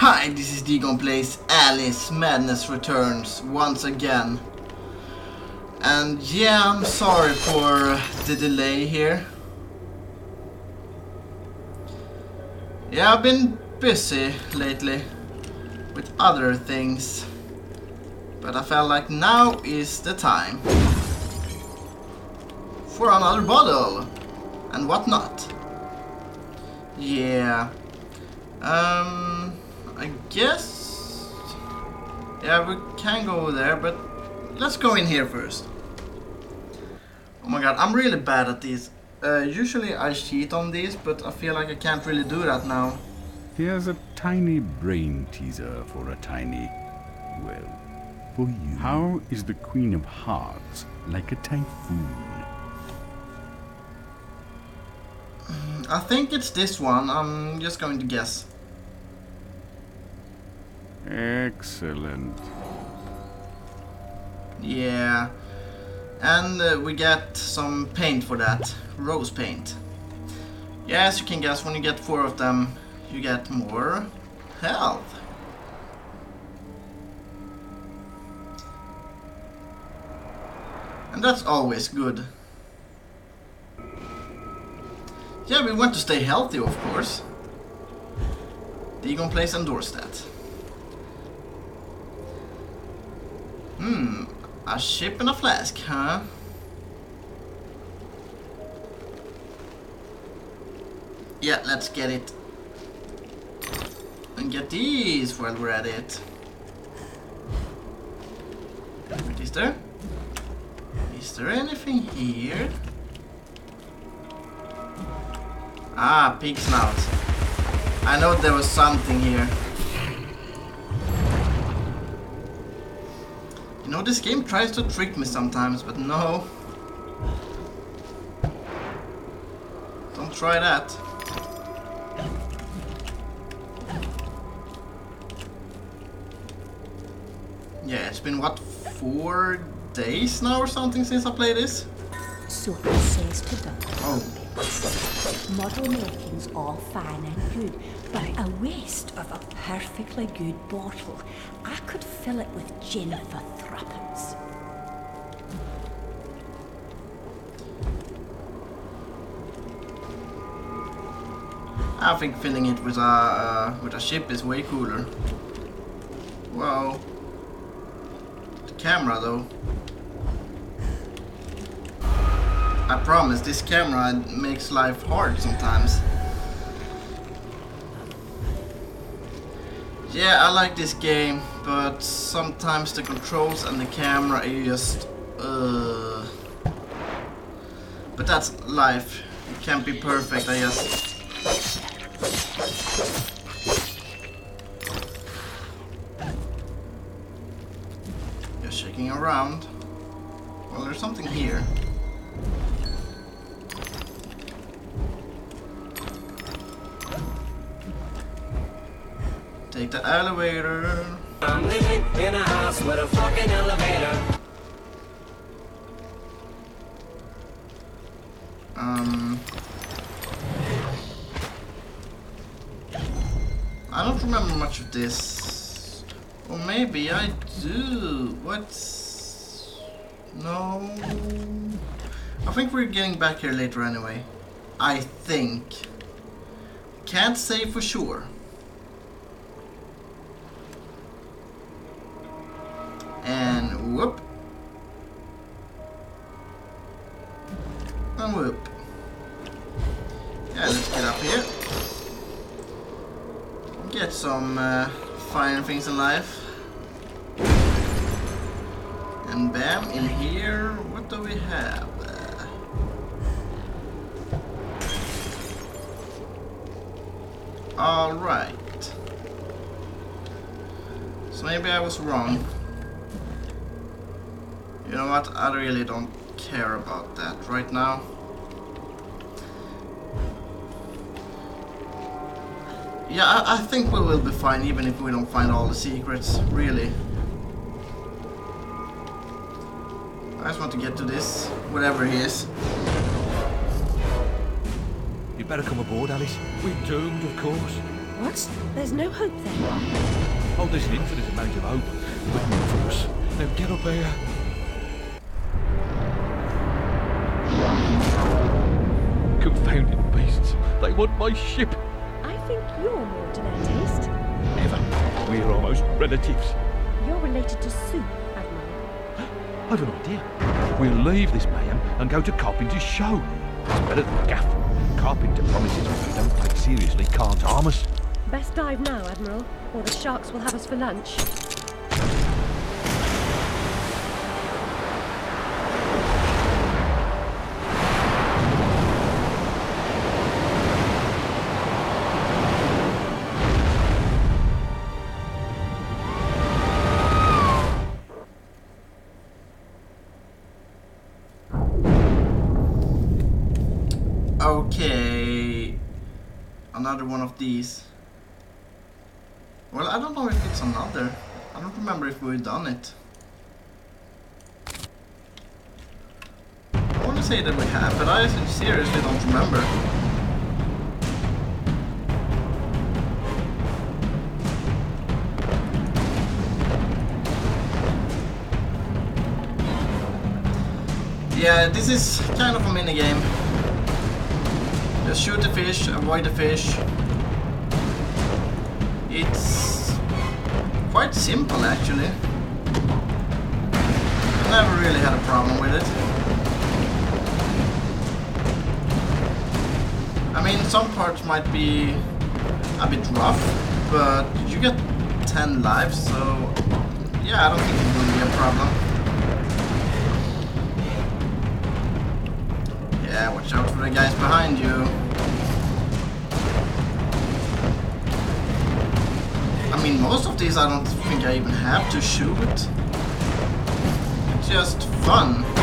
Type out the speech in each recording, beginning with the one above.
Hi, this is Dgone Plays Alice Madness Returns once again. And yeah, I'm sorry for the delay here. Yeah, I've been busy lately with other things. But I felt like now is the time for another bottle and whatnot. Yeah. Um, I guess. Yeah, we can go there, but let's go in here first. Oh my god, I'm really bad at these. Uh, usually I cheat on these, but I feel like I can't really do that now. Here's a tiny brain teaser for a tiny, well, for you. How is the Queen of Hearts like a typhoon? I think it's this one. I'm just going to guess. Excellent. Yeah. And uh, we get some paint for that. Rose paint. Yeah, as you can guess, when you get four of them, you get more health. And that's always good. Yeah, we want to stay healthy, of course. Dgone Plays endorse that. Hmm, a ship and a flask, huh? Yeah, let's get it. And get these while we're at it. What is there? Is there anything here? Ah, pig snout. I know there was something here. You know, this game tries to trick me sometimes, but no. Don't try that. Yeah, it's been what, four days now or something since I played this? So he says to Oh, model making's all fine and good, but a waste of a perfectly good bottle. I could fill it with gin for I think filling it with a uh, with a ship is way cooler. Wow. The camera though. I promise this camera makes life hard sometimes. Yeah, I like this game, but sometimes the controls and the camera are just uh But that's life. It can't be perfect, I guess. Around. Well, there's something here. Take the elevator. I'm living in a house with a fucking elevator. Um, I don't remember much of this. Or maybe I do. What's... No... I think we're getting back here later anyway. I think. Can't say for sure. And whoop. And whoop. Yeah, let's get up here. Get some uh, fine things in life. And bam, in here, what do we have? Alright. So maybe I was wrong. You know what? I really don't care about that right now. Yeah, I, I think we will be fine even if we don't find all the secrets, really. I just want to get to this, whatever he is. You better come aboard, Alice. We're doomed, of course. What? There's no hope then? Oh, there's an infinite amount of hope waiting for us. Now get up here. Confounded beasts. They want my ship. I think you're more to their taste. Never. We're almost relatives. You're related to Sue, Admiral. I've an idea. We'll leave this mayhem and go to Carpenter's show. It's better than Gaff. Carpenter promises if we don't take seriously can't harm us. Best dive now, Admiral, or the sharks will have us for lunch. Okay. Another one of these. Well, I don't know if it's another. I don't remember if we've done it. I want to say that we have, but I seriously don't remember. Yeah, this is kind of a mini game. Just shoot the fish, avoid the fish. It's quite simple actually. I never really had a problem with it. I mean, some parts might be a bit rough, but you get 10 lives, so yeah, I don't think it will be a problem. Yeah, watch out for the guys behind you. I mean, most of these I don't think I even have to shoot. It's just fun.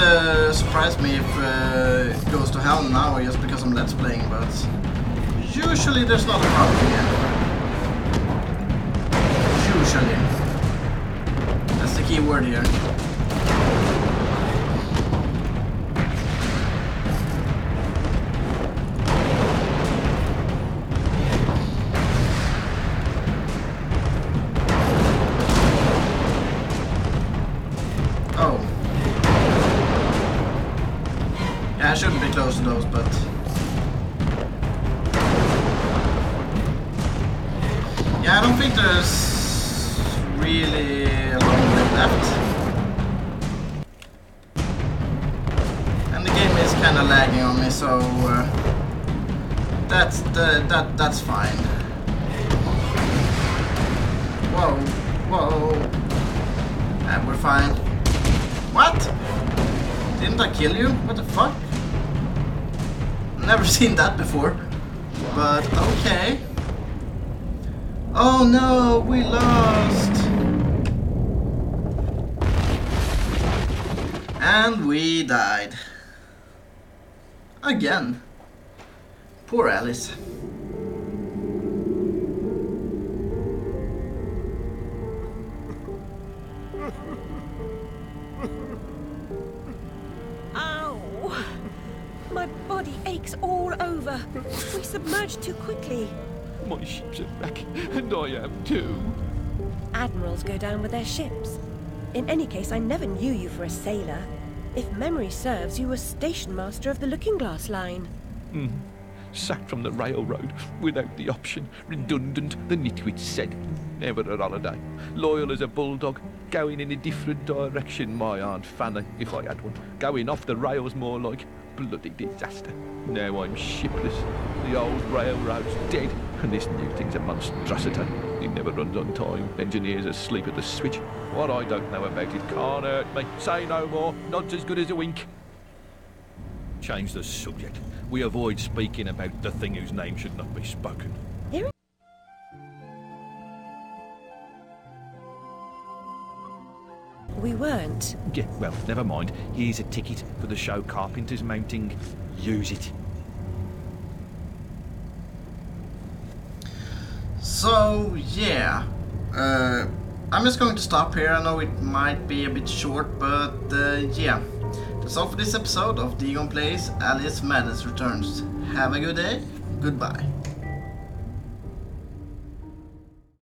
Uh, surprise me if uh, it goes to hell now just because I'm let's playing, but usually there's not a problem here. Usually. That's the key word here. To those, but... Yeah, I don't think there's really a long left. And the game is kind of lagging on me, so... Uh, that's, the, that, that's fine. Whoa, whoa. And we're fine. What? Didn't I kill you? What the fuck? Never seen that before. But okay. Oh no, we lost. And we died. Again. Poor Alice. Over. We submerged too quickly. My ship's a wreck, and I am too. Admirals go down with their ships. In any case, I never knew you for a sailor. If memory serves, you were station master of the Looking Glass line. Hmm. Sacked from the railroad without the option. Redundant, the nitwit said. Never a holiday. Loyal as a bulldog. Going in a different direction, my Aunt Fanny, if I had one. Going off the rails more like. Bloody disaster. Now I'm shipless. The old railroad's dead, and this new thing's a monstrosity. It never runs on time. Engineers asleep at the switch. What I don't know about it can't hurt me. Say no more. Not as good as a wink. Change the subject. We avoid speaking about the thing whose name should not be spoken. We weren't. Yeah, well, never mind. Here's a ticket for the show Carpenter's mounting. Use it. So, yeah. Uh, I'm just going to stop here. I know it might be a bit short, but uh, yeah. That's all for this episode of Dgone Plays Alice Madness Returns. Have a good day. Goodbye.